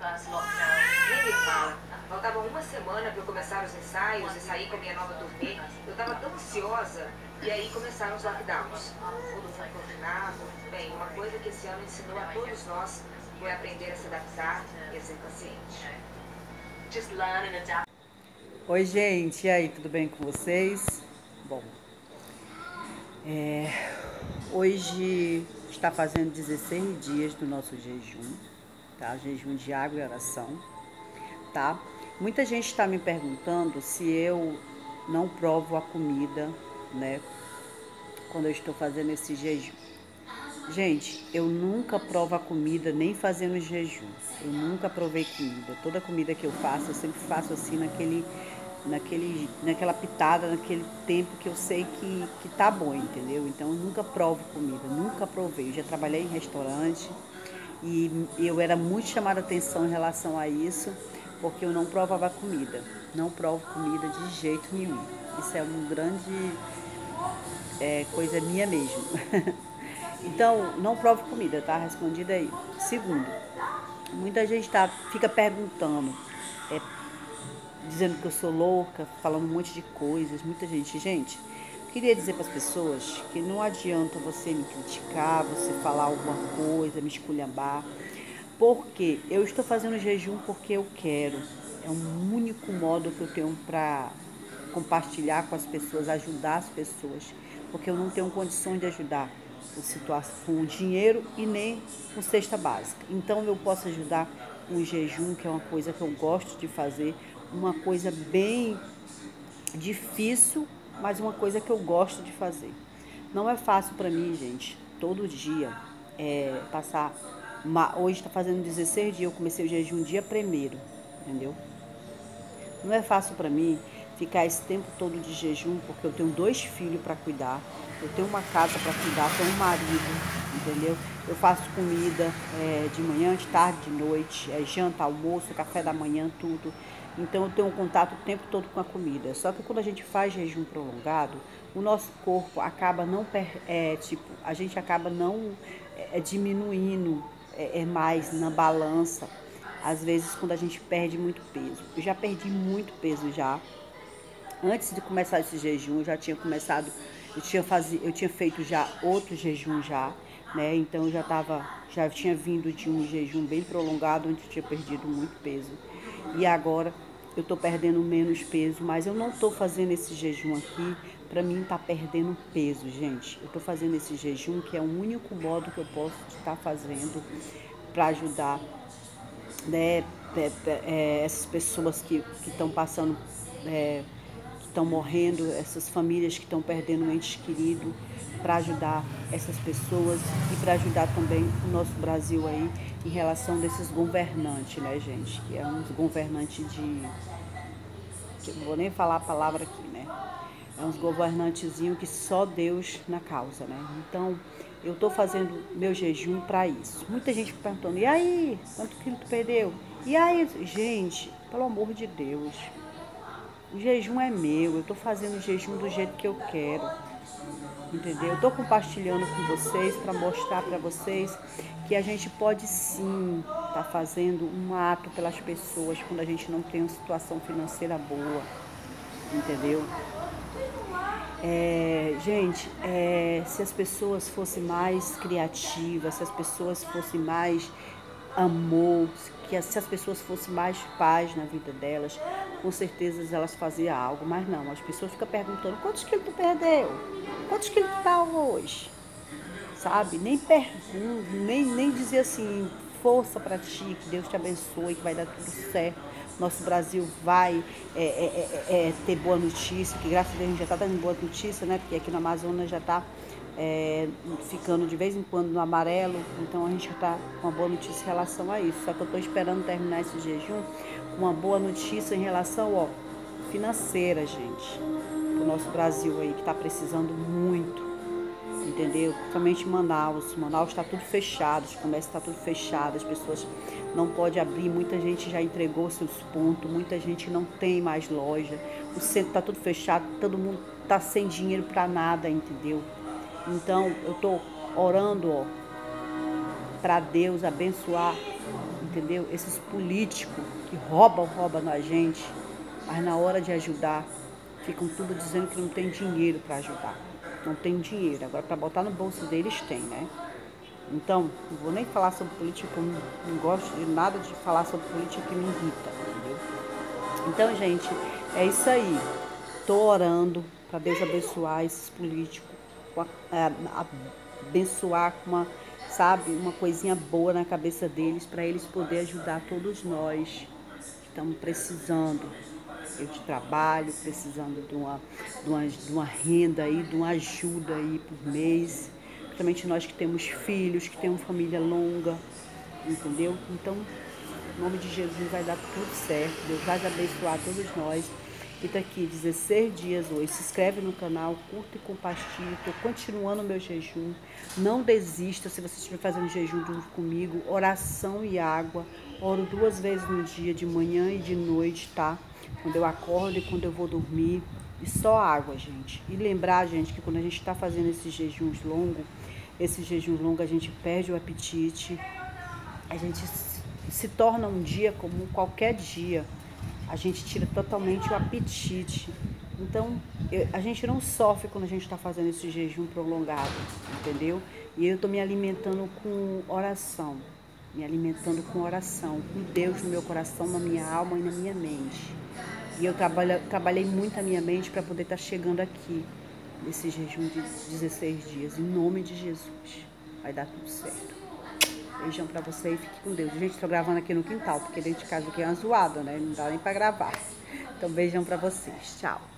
Nem me fala. Faltava uma semana para eu começar os ensaios e sair com a minha nova turnê. Eu estava tão ansiosa. E aí começaram os lockdowns. Todo mundo confinado. Bem, uma coisa que esse ano ensinou a todos nós foi aprender a se adaptar e a ser paciente. Just learn and adapt. Oi, gente, e aí, tudo bem com vocês? Bom, é, hoje está fazendo 16 dias do nosso jejum, tá? Jejum de água e oração, tá? Muita gente está me perguntando se eu não provo a comida, né? Quando eu estou fazendo esse jejum. Gente, eu nunca provo a comida nem fazendo jejum. Eu nunca provei comida. Toda comida que eu faço, eu sempre faço assim naquele, naquele, naquela pitada, naquele tempo que eu sei que, que tá bom, entendeu? Então eu nunca provo comida, nunca provei. Eu já trabalhei em restaurante e eu era muito chamada atenção em relação a isso, porque eu não provava comida. Não provo comida de jeito nenhum. Isso é uma grande é, coisa minha mesmo. Então, não prove comida, tá? Respondido aí. Segundo, muita gente tá, fica perguntando, é, dizendo que eu sou louca, falando um monte de coisas. Muita gente. Gente, queria dizer para as pessoas que não adianta você me criticar, você falar alguma coisa, me esculhambar. Porque eu estou fazendo jejum porque eu quero. É um único modo que eu tenho para compartilhar com as pessoas, ajudar as pessoas. Porque eu não tenho condições de ajudar com dinheiro e nem com cesta básica. Então eu posso ajudar com o jejum, que é uma coisa que eu gosto de fazer, uma coisa bem difícil, mas uma coisa que eu gosto de fazer. Não é fácil para mim, gente, todo dia é, passar. Uma, hoje está fazendo 16 dias, eu comecei o jejum dia primeiro, entendeu? Não é fácil para mim ficar esse tempo todo de jejum, porque eu tenho dois filhos para cuidar, eu tenho uma casa para cuidar, tenho um marido, entendeu? Eu faço comida é, de manhã, de tarde, de noite, é, janta, almoço, café da manhã, tudo. Então eu tenho um contato o tempo todo com a comida. Só que quando a gente faz jejum prolongado, o nosso corpo acaba não, é, tipo, a gente acaba não é, é, diminuindo é, é mais na balança. Às vezes quando a gente perde muito peso. Eu já perdi muito peso já, antes de começar esse jejum, eu já tinha começado, eu tinha, faz, eu tinha feito já outro jejum já, né? Então eu já tava, já tinha vindo de um jejum bem prolongado, onde eu tinha perdido muito peso. E agora eu tô perdendo menos peso, mas eu não tô fazendo esse jejum aqui para mim tá perdendo peso, gente. Eu tô fazendo esse jejum que é o único modo que eu posso estar fazendo para ajudar né, é, essas pessoas que estão passando é, estão morrendo, essas famílias que estão perdendo um ente querido, para ajudar essas pessoas e para ajudar também o nosso Brasil aí em relação desses governantes, né, gente? Que é uns governantes de. Que não vou nem falar a palavra aqui, né? É uns governantezinhos que só Deus na causa, né? Então, eu estou fazendo meu jejum para isso. Muita gente perguntando, e aí? Quanto quilo tu perdeu? E aí, gente, pelo amor de Deus, o jejum é meu, eu estou fazendo o jejum do jeito que eu quero. Entendeu? Eu estou compartilhando com vocês para mostrar para vocês que a gente pode sim estar tá fazendo um ato pelas pessoas quando a gente não tem uma situação financeira boa. Entendeu? É, gente, é, se as pessoas fossem mais criativas, se as pessoas fossem mais amor, que se as pessoas fossem mais paz na vida delas, com certeza elas faziam algo. Mas não, as pessoas ficam perguntando, quantos quilos tu perdeu? Quantos quilos tu tá hoje? Sabe? Nem pergunto, nem, nem dizer assim, força para ti, que Deus te abençoe, que vai dar tudo certo. Nosso Brasil vai é, é, é, é ter boa notícia, que graças a Deus a gente já está dando boa notícia, né? Porque aqui no Amazonas já está é, ficando de vez em quando no amarelo, então a gente está com uma boa notícia em relação a isso. Só que eu estou esperando terminar esse jejum com uma boa notícia em relação ó, financeira, gente. O nosso Brasil aí, que está precisando muito, entendeu? Principalmente Manaus. Manaus está tudo fechado, os comércios estão tá tudo fechado, as pessoas não podem abrir, muita gente já entregou seus pontos, muita gente não tem mais loja, o centro está tudo fechado, todo mundo está sem dinheiro para nada, entendeu? Então, eu estou orando para Deus abençoar entendeu? Esses políticos que roubam, roubam na gente, mas na hora de ajudar, ficam tudo dizendo que não tem dinheiro para ajudar. Não tem dinheiro. Agora, para botar no bolso deles, tem, né? Então, não vou nem falar sobre política, eu não, não gosto de nada de falar sobre política que me irrita, entendeu? Então, gente, é isso aí. Tô orando para Deus abençoar esses políticos, é, abençoar com uma, sabe, uma coisinha boa na cabeça deles, para eles poderem ajudar todos nós que estamos precisando. Eu de trabalho, precisando de uma, de, uma, de uma renda aí, de uma ajuda aí por mês. Principalmente nós que temos filhos, que temos família longa, entendeu? Então, em nome de Jesus vai dar tudo certo. Deus vai abençoar todos nós. E tá aqui 16 dias hoje. Se inscreve no canal, curta e compartilha. Estou continuando meu jejum. Não desista se você estiver fazendo jejum comigo. Oração e água. Oro duas vezes no dia, de manhã e de noite, tá? Quando eu acordo e quando eu vou dormir. E só água, gente. E lembrar, gente, que quando a gente está fazendo esses jejuns longos, esse jejum longo a gente perde o apetite. A gente se torna um dia como qualquer dia a gente tira totalmente o apetite. Então, eu, a gente não sofre quando a gente está fazendo esse jejum prolongado, entendeu? E eu estou me alimentando com oração, me alimentando com oração, com Deus no meu coração, na minha alma e na minha mente. E eu trabalhei muito a minha mente para poder estar tá chegando aqui, nesse jejum de 16 dias, em nome de Jesus. Vai dar tudo certo. Beijão pra você e fique com Deus. Gente, tô gravando aqui no quintal, porque dentro de casa aqui é uma zoada, né? Não dá nem pra gravar. Então, beijão pra vocês. Tchau.